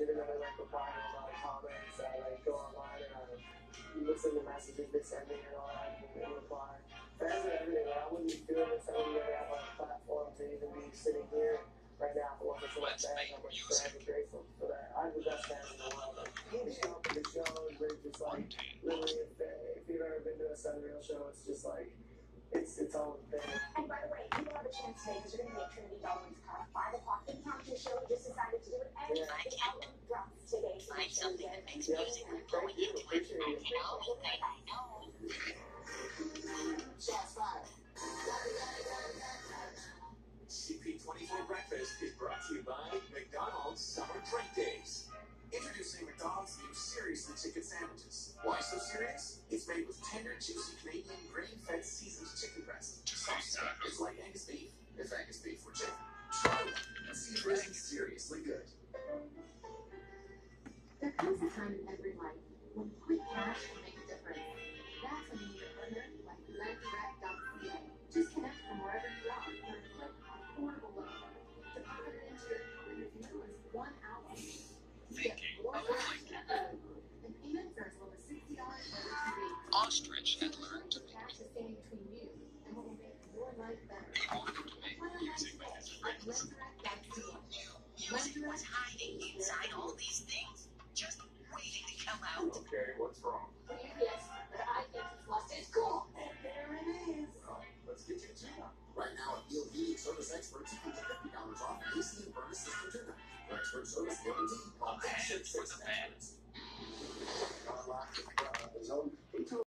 legitimately like replying to a lot of comments. I like go online and I listen to messages they send me and all that and, and reply. Fans are everything. I wouldn't be doing this. I wouldn't ever have a platform to even be sitting here right now for one for Let's fans. I'm music. forever grateful for that. I have the best fans in the world. Like, the show, the show is really just like literally if, if you've ever been to a Sunreal show, it's just like it's its own thing. And by the way, you will have a chance today because you're going to make Trinity Darwin's And drops today. So Find something that makes music we're going into it. I it. know, I know. Shots fired. CP24 Breakfast is brought to you by McDonald's Summer Drink Days. Introducing McDonald's new Seriously Chicken Sandwiches. Why so serious? It's made with tender, juicy Canadian grain-fed seasoned chicken breast. It's like Angus beef. It's Angus beef for chicken. Try it and if seriously good. There comes a time in every life when quick cash can make a difference. That's when you need a partner like LendDirect.ca. Just connect from wherever you are for a quick, affordable loan. Deposit it into your account in as little as one hour. Thinking of like and payments are as low as sixty dollars every two weeks. Ostrich had learned to Cash is standing between you and what will make your life better. he wanted to make music with his friends. LendDirect.ca. Music was hiding inside all these things, what's wrong? Yes, but I think it's lost its cool. And there it is. Well, let's get you a tune-up. Right now at Field Heating Service Experts, you can get $50 off AC and furnace system tune-up. For expert service guarantee, call A band for the 866